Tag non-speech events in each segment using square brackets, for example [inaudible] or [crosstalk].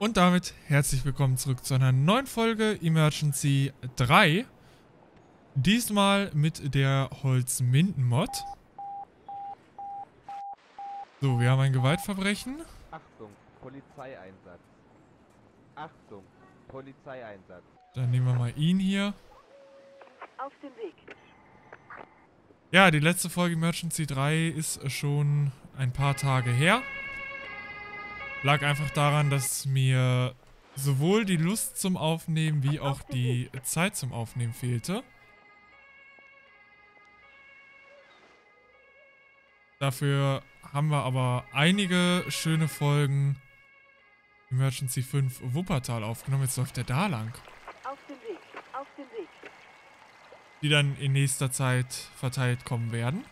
Und damit herzlich willkommen zurück zu einer neuen Folge Emergency 3. Diesmal mit der Holzminden-Mod. So, wir haben ein Gewaltverbrechen. Achtung, Polizeieinsatz. Achtung, Polizeieinsatz. Dann nehmen wir mal ihn hier. Auf dem Weg. Ja, die letzte Folge Emergency 3 ist schon ein paar Tage her. Lag einfach daran, dass mir sowohl die Lust zum Aufnehmen wie auch die Zeit zum Aufnehmen fehlte. Dafür haben wir aber einige schöne Folgen Emergency 5 Wuppertal aufgenommen. Jetzt läuft der da lang. Auf dem Weg. Auf dem Weg. Die dann in nächster Zeit verteilt kommen werden.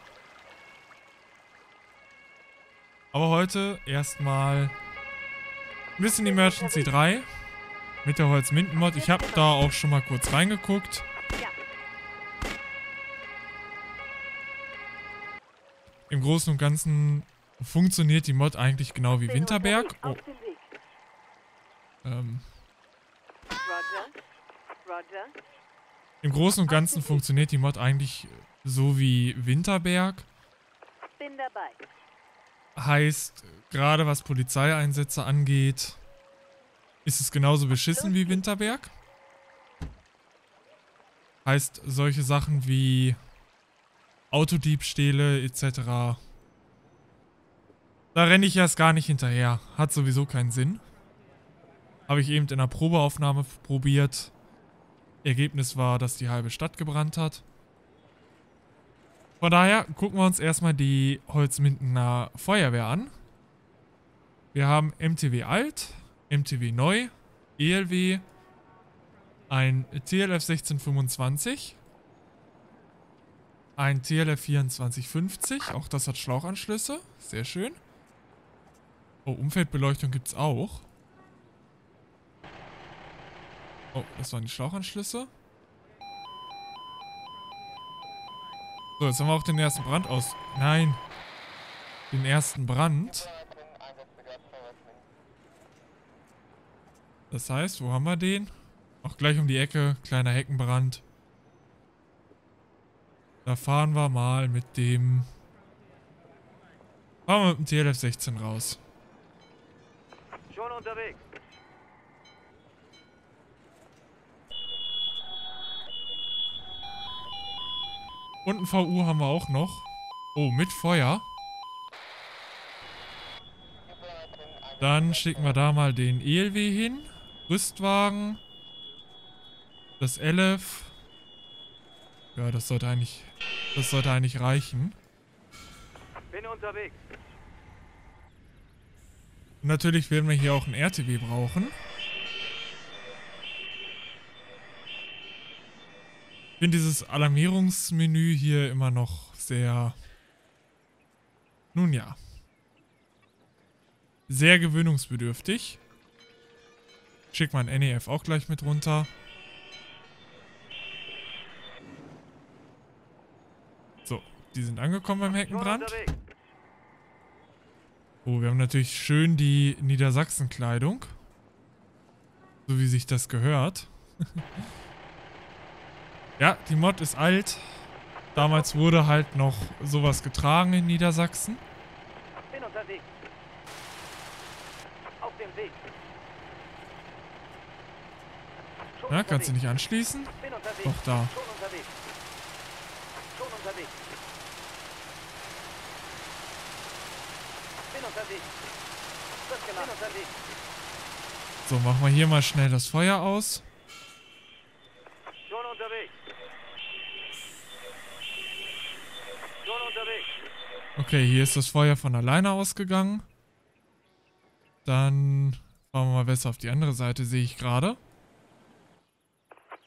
Aber heute erstmal bisschen Emergency 3 mit der Holzminden-Mod. Ich habe da auch schon mal kurz reingeguckt. Im Großen und Ganzen funktioniert die Mod eigentlich genau wie Winterberg. Oh, ähm. Im Großen und Ganzen funktioniert die Mod eigentlich so wie Winterberg. Bin dabei. Heißt, gerade was Polizeieinsätze angeht, ist es genauso beschissen wie Winterberg. Heißt, solche Sachen wie Autodiebstähle etc. Da renne ich erst gar nicht hinterher. Hat sowieso keinen Sinn. Habe ich eben in einer Probeaufnahme probiert. Ergebnis war, dass die halbe Stadt gebrannt hat. Von daher gucken wir uns erstmal die Holzmindener Feuerwehr an. Wir haben MTW Alt, MTW Neu, ELW, ein TLF 1625, ein TLF 2450, auch das hat Schlauchanschlüsse, sehr schön. Oh, Umfeldbeleuchtung gibt's auch. Oh, das waren die Schlauchanschlüsse. So, jetzt haben wir auch den ersten Brand aus... Nein. Den ersten Brand. Das heißt, wo haben wir den? Auch gleich um die Ecke. Kleiner Heckenbrand. Da fahren wir mal mit dem... Fahren wir mit dem TLF 16 raus. Schon unterwegs. Und ein VU haben wir auch noch. Oh, mit Feuer. Dann schicken wir da mal den ELW hin. Rüstwagen. Das LF. Ja, das sollte eigentlich... Das sollte eigentlich reichen. Bin unterwegs. Und natürlich werden wir hier auch ein RTW brauchen. Finde dieses Alarmierungsmenü hier immer noch sehr... Nun ja. Sehr gewöhnungsbedürftig. Schick mal ein NEF auch gleich mit runter. So, die sind angekommen beim Heckenbrand. Oh, wir haben natürlich schön die Niedersachsen-Kleidung. So wie sich das gehört. [laughs] ja, die Mod ist alt. Damals wurde halt noch sowas getragen in Niedersachsen. Bin unterwegs. Auf dem Weg. Schon Ja, kannst du nicht anschließen? Bin unterwegs. Doch, da. Schon unterwegs. Schon unterwegs. Bin unterwegs. Wird gemacht. Bin unterwegs. So, machen wir hier mal schnell das Feuer aus. Schon unterwegs. Schon unterwegs. Okay, hier ist das Feuer von alleine ausgegangen. Dann fahren wir mal besser auf die andere Seite, sehe ich gerade.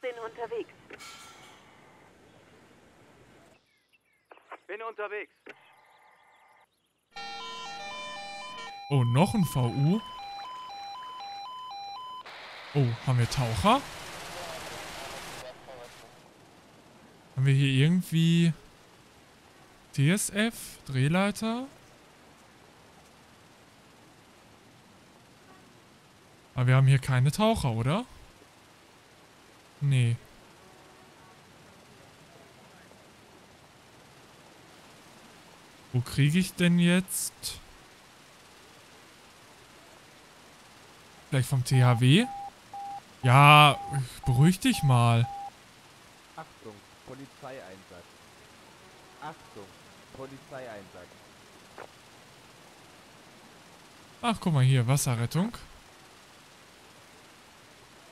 Bin unterwegs. Bin unterwegs. Oh, noch ein VU. Oh, haben wir Taucher? Haben wir hier irgendwie TSF, Drehleiter? Aber wir haben hier keine Taucher, oder? Nee. Wo kriege ich denn jetzt? Vielleicht vom THW? Ja, beruhig dich mal. Achtung, Polizeieinsatz. Achtung, Polizeieinsatz. Ach, guck mal hier, Wasserrettung.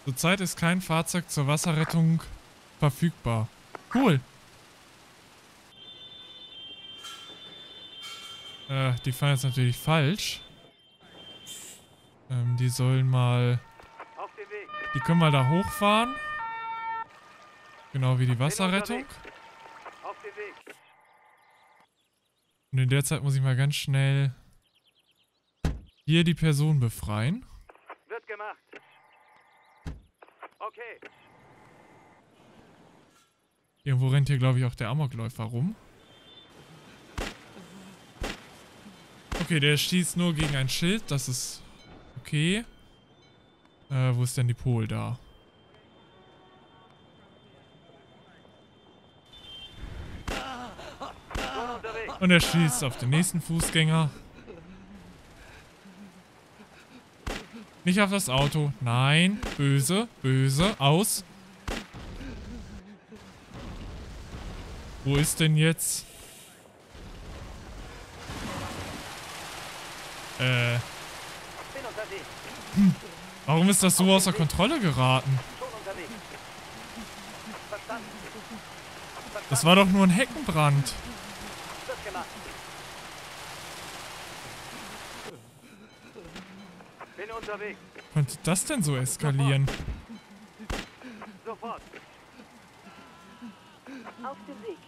Zurzeit ist kein Fahrzeug zur Wasserrettung verfügbar. Cool. Äh, die fahren jetzt natürlich falsch. Ähm, die sollen mal... Die können mal da hochfahren. Genau wie die Wasserrettung. Auf dem Weg. Und in der Zeit muss ich mal ganz schnell hier die Person befreien. Wird gemacht. Okay. Irgendwo rennt hier, glaube ich, auch der Amokläufer rum. Okay, der schießt nur gegen ein Schild. Das ist okay. Äh, wo ist denn die Pol da? Und er schießt auf den nächsten Fußgänger. Nicht auf das Auto. Nein. Böse. Böse. Aus. Wo ist denn jetzt? Äh, warum ist das so außer Kontrolle geraten? Das war doch nur ein Heckenbrand. Wird gemacht. Konnte das denn so eskalieren? Sofort. Auf dem Weg.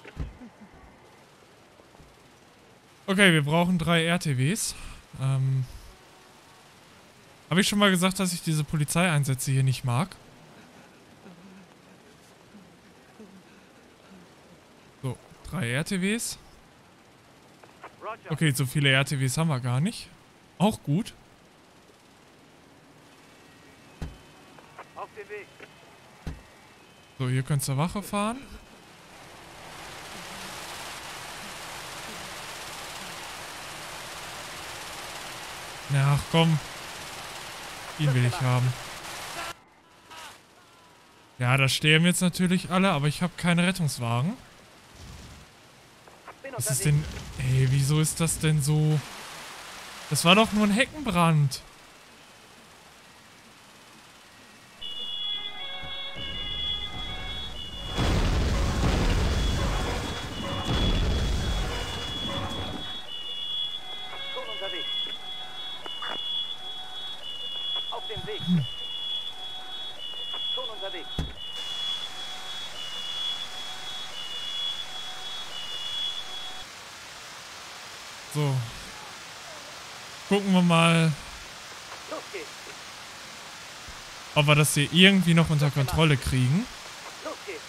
Okay, wir brauchen drei RTWs. Ähm, Habe ich schon mal gesagt, dass ich diese Polizeieinsätze hier nicht mag? So, drei RTWs. Okay, so viele RTWs haben wir gar nicht. Auch gut. Auf dem Weg. So, hier könnt ihr zur Wache fahren. Na, ach komm. Ihn will ich haben. Ja, da stehen jetzt natürlich alle, aber ich habe keine Rettungswagen. Was ist denn... Ey, wieso ist das denn so... Das war doch nur ein Heckenbrand. Mal, ob wir das hier irgendwie noch unter Kontrolle kriegen. Los geht's.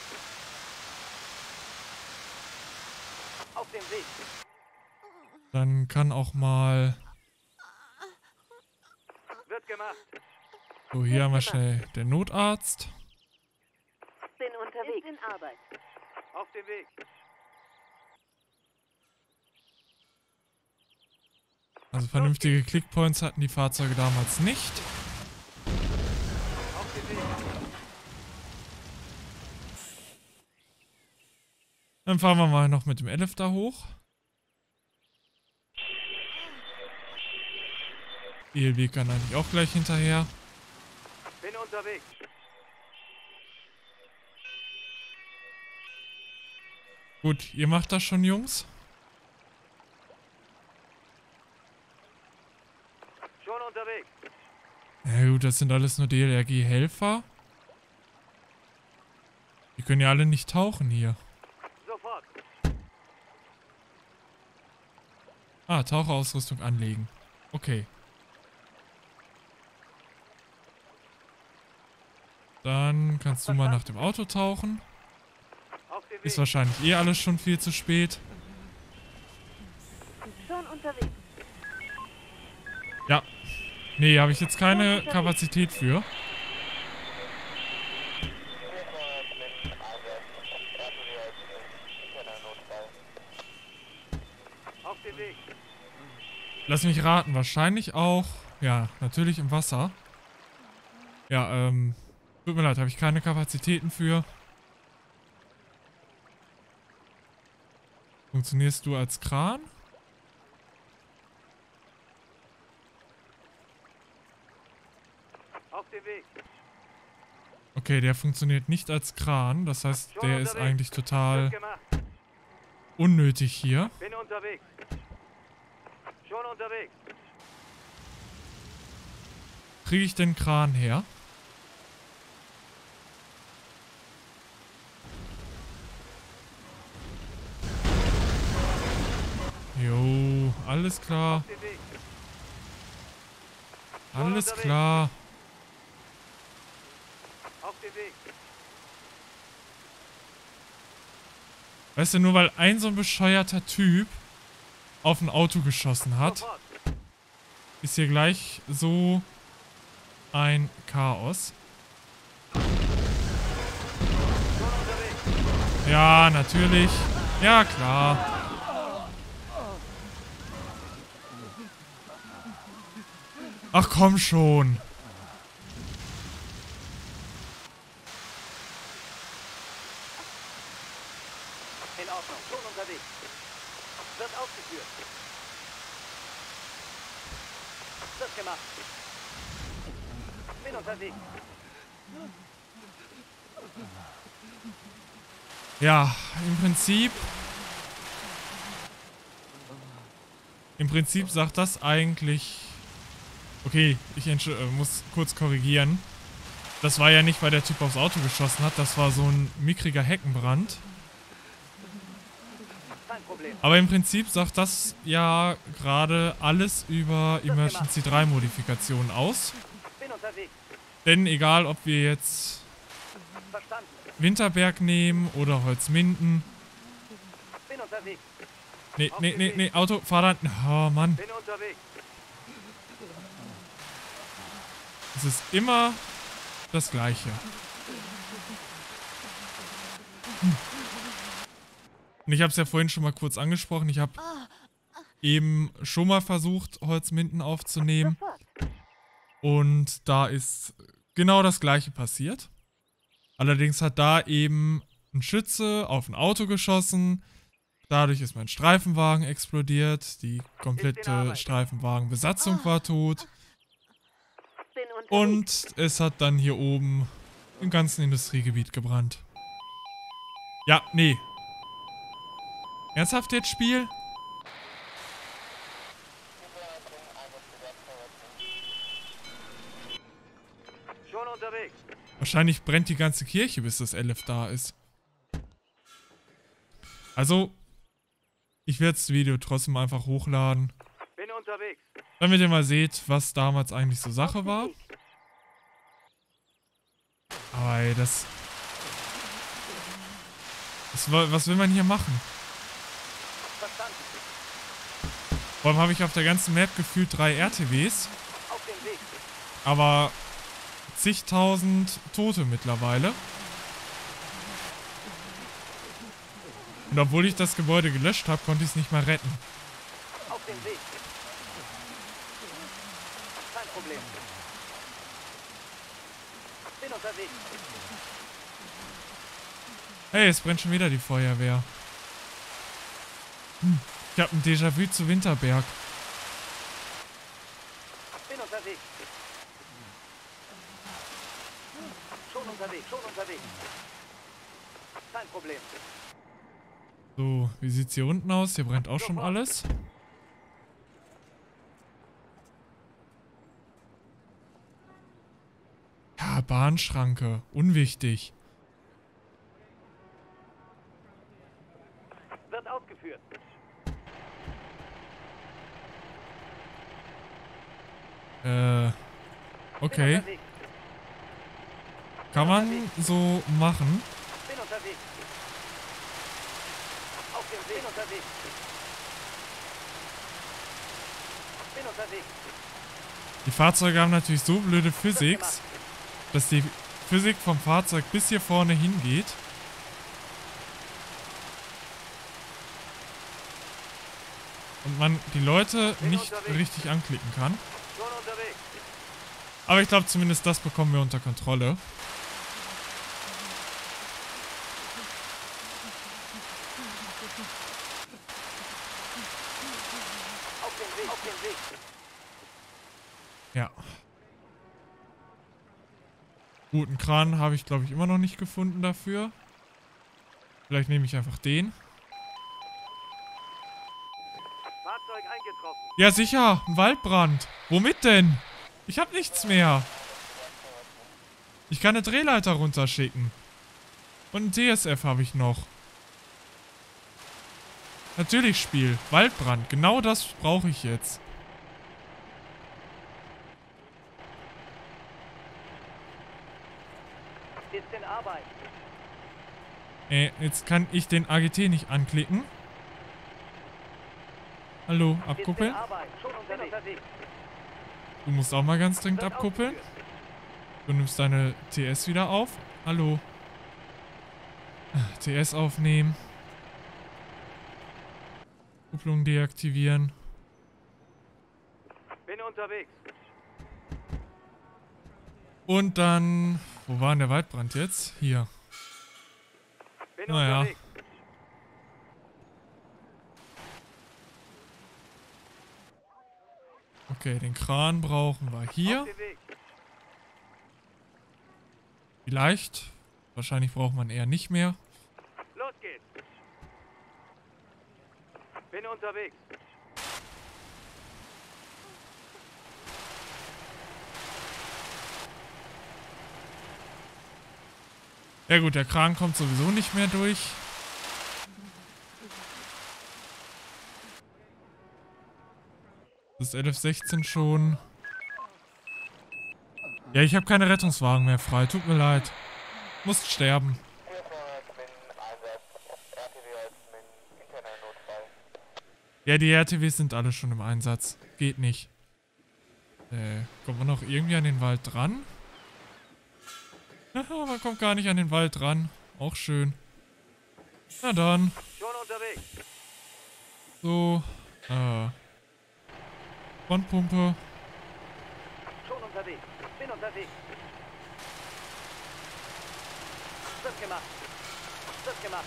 Auf dem Weg. Dann kann auch mal... Wird gemacht. So, hier haben wir schnell den Notarzt. Bin unterwegs. In Arbeit. Auf dem Weg. Also vernünftige Clickpoints hatten die Fahrzeuge damals nicht. Dann fahren wir mal noch mit dem Elf da hoch. ELW kann eigentlich auch gleich hinterher. Bin unterwegs. Gut, ihr macht das schon, Jungs. Unterwegs. Ja gut, das sind alles nur DLRG-Helfer. Die können ja alle nicht tauchen hier. Sofort. Ah, Taucherausrüstung anlegen. Okay. Dann kannst du mal nach dem Auto tauchen. Ist wahrscheinlich eh alles schon viel zu spät. Schon unterwegs. Nee, habe ich jetzt keine Kapazität für. Lass mich raten, wahrscheinlich auch. Ja, natürlich im Wasser. Ja, ähm. Tut mir leid, habe ich keine Kapazitäten für. Funktionierst du als Kran? Auf dem Weg. Okay, der funktioniert nicht als Kran. Das heißt, der ist eigentlich total unnötig hier. Bin unterwegs. Schon unterwegs. Kriege ich den Kran her? Jo, alles klar. Alles klar. Weißt du, nur weil ein so ein bescheuerter Typ auf ein Auto geschossen hat, ist hier gleich so ein Chaos. Ja, natürlich. Ja, klar. Ach komm schon. In Ordnung. Schon unterwegs. Wird ausgeführt. Wird gemacht. Bin unterwegs. Ja, im Prinzip. Im Prinzip sagt das eigentlich. Okay, ich äh, muss kurz korrigieren. Das war ja nicht, weil der Typ aufs Auto geschossen hat. Das war so ein mickriger Heckenbrand. Aber im Prinzip sagt das ja gerade alles über Emergency 3 Modifikationen aus. Denn egal, ob wir jetzt Verstanden. Winterberg nehmen oder Holzminden. Bin unterwegs. Nee, nee, nee, nee, Auto, Fahrrad. Oh Mann. Bin unterwegs. Es ist immer das Gleiche. Hm. Und ich habe es ja vorhin schon mal kurz angesprochen. Ich habe eben schon mal versucht, Holzminden aufzunehmen. Und da ist genau das gleiche passiert. Allerdings hat da eben ein Schütze auf ein Auto geschossen. Dadurch ist mein Streifenwagen explodiert. Die komplette Streifenwagenbesatzung war tot. Und es hat dann hier oben im ganzen Industriegebiet gebrannt. Ja, nee. Ernsthaft jetzt Spiel? Schon unterwegs. Wahrscheinlich brennt die ganze Kirche, bis das Elf da ist. Also, ich werde das Video trotzdem einfach hochladen, Bin unterwegs. damit ihr mal seht, was damals eigentlich so Sache war. Aber ey, das... das wa- was will man hier machen? Vor allem habe ich auf der ganzen Map gefühlt drei RTWs, aber zigtausend Tote mittlerweile. Und obwohl ich das Gebäude gelöscht habe, konnte ich es nicht mal retten. Auf dem Weg. Kein Problem. Bin unterwegs. Hey, es brennt schon wieder die Feuerwehr. Hm, ich habe ein Déjà-vu zu Winterberg. Bin unterwegs. Schon unterwegs. Schon unterwegs. Kein Problem. So, wie sieht's hier unten aus? Hier brennt auch schon alles. Ja, Bahnschranke. Unwichtig. Wird ausgeführt. Äh, okay. Kann man so machen. Bin unterwegs. Auf dem Weg. Unterwegs. Bin unterwegs. Die Fahrzeuge haben natürlich so blöde Physik, dass die Physik vom Fahrzeug bis hier vorne hingeht. Und man die Leute nicht richtig anklicken kann. Aber ich glaube zumindest das bekommen wir unter Kontrolle. Auf dem Weg. Auf dem Weg. Ja. Guten Kran habe ich glaube ich immer noch nicht gefunden dafür. Vielleicht nehme ich einfach den. Fahrzeug eingetroffen. Ja sicher, ein Waldbrand. Womit denn? Ich habe nichts mehr. Ich kann eine Drehleiter runterschicken. Und ein TSF habe ich noch. Natürlich Spiel. Waldbrand. Genau das brauche ich jetzt. Ist in Arbeit. Äh, jetzt kann ich den AGT nicht anklicken. Hallo, abkuppeln? Du musst auch mal ganz dringend abkuppeln. Du nimmst deine TS wieder auf. Hallo. TS aufnehmen. Kupplung deaktivieren. Bin unterwegs. Und dann... Wo war denn der Waldbrand jetzt? Hier. Bin Naja. unterwegs. Okay, den Kran brauchen wir hier. Vielleicht. Wahrscheinlich braucht man eher nicht mehr. Los geht's. Bin unterwegs. Ja gut, der Kran kommt sowieso nicht mehr durch. Das ist 1116 schon. Ja, ich habe keine Rettungswagen mehr frei. Tut mir leid. Musst sterben. Ja, die RTWs sind alle schon im Einsatz. Geht nicht. Äh, kommt man noch irgendwie an den Wald dran? [laughs] Man kommt gar nicht an den Wald dran. Auch schön. Na dann. Schon unterwegs. So. Äh. Frontpumpe. Schon unterwegs. Bin unterwegs. Wird gemacht. Wird gemacht.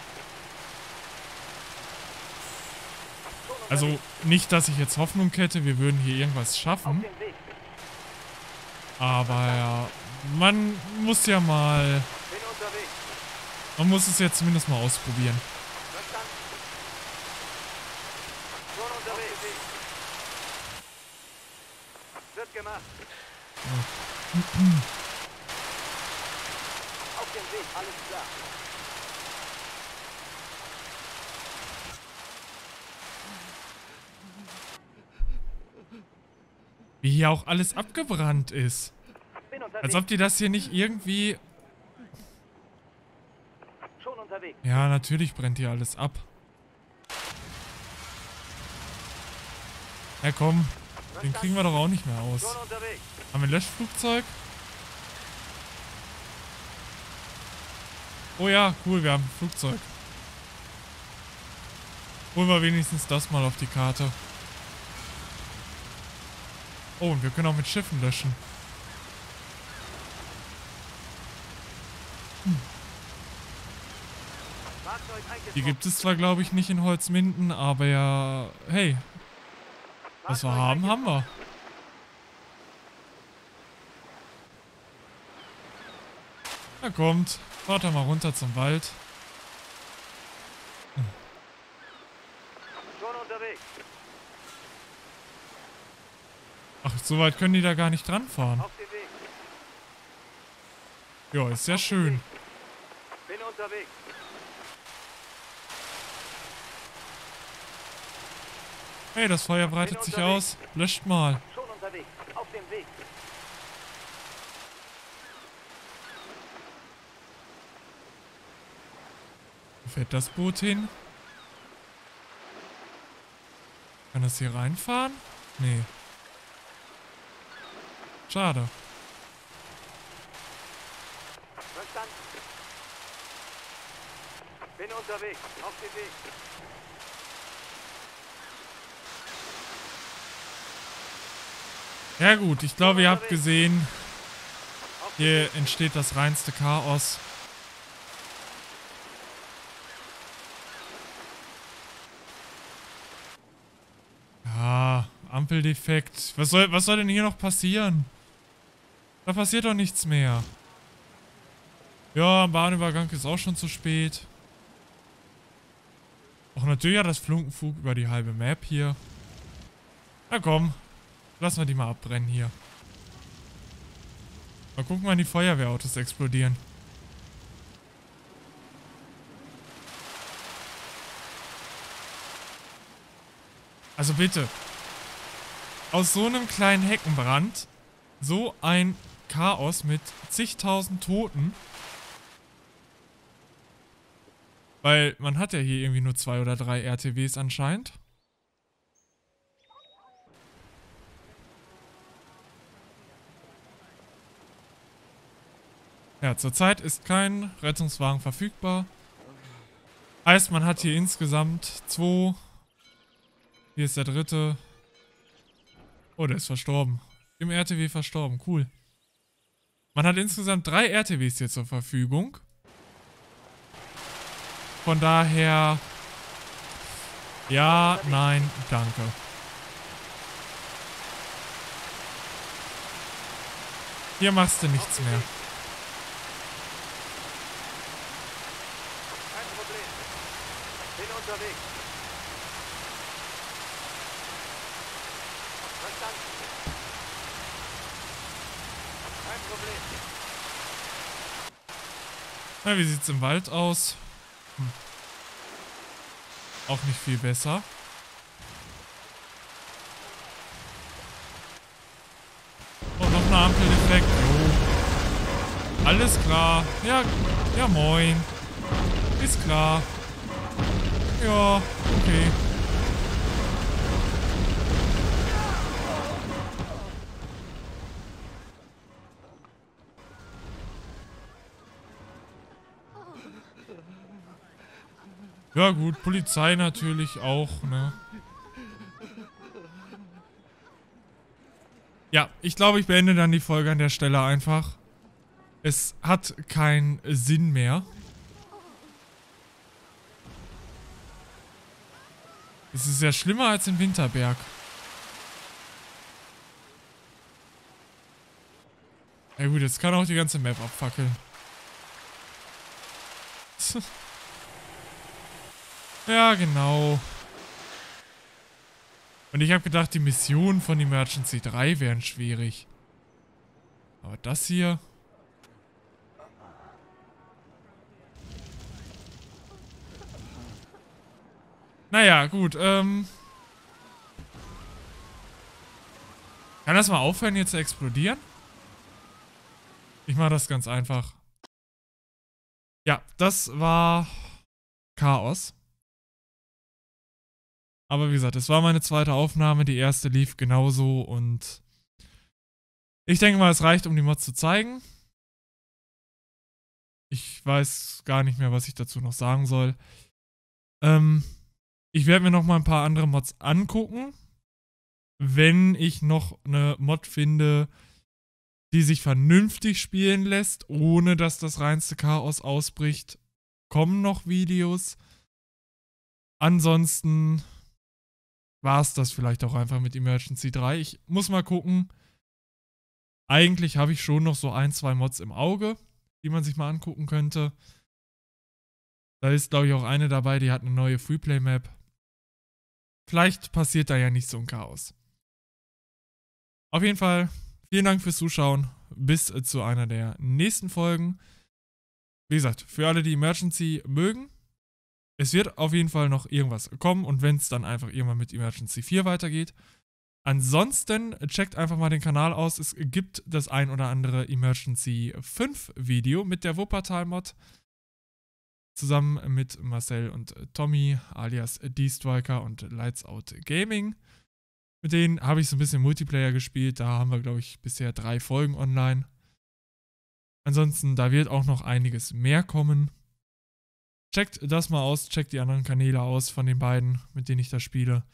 Also nicht, dass ich jetzt Hoffnung hätte, wir würden hier irgendwas schaffen. Aber ja, man muss ja mal. Bin unterwegs. Man muss es ja zumindest mal ausprobieren. Schon unterwegs. Wird gemacht. Auf dem Weg. Alles klar. Wie hier auch alles abgebrannt ist. Als ob die das hier nicht irgendwie. Schon unterwegs. Ja, natürlich brennt hier alles ab. Ja komm, den kriegen wir doch auch nicht mehr aus. Haben wir ein Löschflugzeug? Oh ja, cool, wir haben ein Flugzeug. Holen wir wenigstens das mal auf die Karte. Oh, und wir können auch mit Schiffen löschen. Fahrzeug eingetroffen. Die gibt es zwar, glaube ich, nicht in Holzminden, aber ja, hey, was wir haben, haben wir. Na kommt, fahrt mal runter zum Wald. Ach, so weit können die da gar nicht dran fahren. Auf Weg. Ja, ist ja schön. Bin unterwegs. Hey, das Feuer breitet sich aus. Löscht mal. Schon unterwegs. Auf dem Weg. Wo fährt das Boot hin? Kann das hier reinfahren? Nee. Schade. Verstanden. Bin unterwegs. Auf dem Weg. Ja gut, ich glaube, ihr habt gesehen, hier entsteht das reinste Chaos. Ja, Ampeldefekt. Was soll, was soll denn hier noch passieren? Da passiert doch nichts mehr. Ja, am Bahnübergang ist auch schon zu spät. Auch natürlich hat das Flunkenfug über die halbe Map hier. Na komm, lassen wir die mal abbrennen hier. Mal gucken, wann die Feuerwehrautos explodieren. Also bitte. Aus so einem kleinen Heckenbrand so ein Chaos mit zigtausend Toten. Weil man hat ja hier irgendwie nur zwei oder drei RTWs anscheinend. Ja, zurzeit ist kein Rettungswagen verfügbar. Heißt, man hat hier insgesamt zwei. Hier ist der dritte. Oh, der ist verstorben. Im RTW verstorben. Cool. Man hat insgesamt drei RTWs hier zur Verfügung. Von daher... Ja, nein, danke. Hier machst du nichts mehr. Kein Problem. Bin unterwegs. Verstanden. Kein Problem. Na, wie sieht's im Wald aus? Hm. Auch nicht viel besser. Oh, noch eine Ampeldefekt. Jo. Alles klar. Ja, ja moin. Ist klar. Ja, okay. Ja gut, Polizei natürlich auch, ne? Ja, ich glaube, ich beende dann die Folge an der Stelle einfach. Es hat keinen Sinn mehr. Es ist ja schlimmer als in Winterberg. Ja gut, jetzt kann auch die ganze Map abfackeln. [laughs] Ja, genau. Und ich habe gedacht, die Missionen von Emergency 3 wären schwierig. Aber das hier... Naja, gut, ähm... Kann das mal aufhören, hier zu explodieren? Ich mache das ganz einfach. Ja, das war Chaos. Aber wie gesagt, es war meine zweite Aufnahme. Die erste lief genauso und ich denke mal, es reicht, um die Mods zu zeigen. Ich weiß gar nicht mehr, was ich dazu noch sagen soll. Ähm, ich werde mir noch mal ein paar andere Mods angucken. Wenn ich noch eine Mod finde, die sich vernünftig spielen lässt, ohne dass das reinste Chaos ausbricht, kommen noch Videos. Ansonsten war es das vielleicht auch einfach mit Emergency 3. Ich muss mal gucken. Eigentlich habe ich schon noch so ein, zwei Mods im Auge, die man sich mal angucken könnte. Da ist, glaube ich, auch eine dabei, die hat eine neue Freeplay-Map. Vielleicht passiert da ja nicht so ein Chaos. Auf jeden Fall, vielen Dank fürs Zuschauen. Bis zu einer der nächsten Folgen. Wie gesagt, für alle, die Emergency mögen, es wird auf jeden Fall noch irgendwas kommen und wenn es dann einfach irgendwann mit Emergency 4 weitergeht. Ansonsten checkt einfach mal den Kanal aus. Es gibt das ein oder andere Emergency 5 Video mit der Wuppertal-Mod. Zusammen mit Marcel und Tommy alias D-Striker und Lights Out Gaming. Mit denen habe ich so ein bisschen Multiplayer gespielt. Da haben wir, glaube ich, bisher drei Folgen online. Ansonsten, da wird auch noch einiges mehr kommen. Checkt das mal aus, checkt die anderen Kanäle aus von den beiden, mit denen ich da spiele.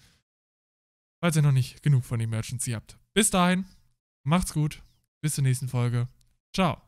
Falls ihr noch nicht genug von den Merchants habt. Bis dahin, macht's gut, bis zur nächsten Folge. Ciao.